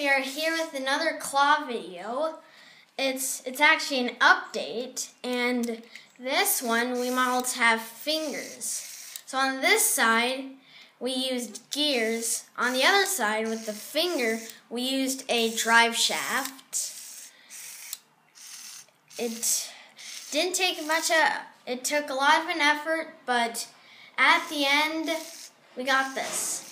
we are here with another claw video. It's it's actually an update, and this one we modeled to have fingers. So on this side, we used gears. On the other side, with the finger, we used a drive shaft. It didn't take much. Of, it took a lot of an effort, but at the end, we got this.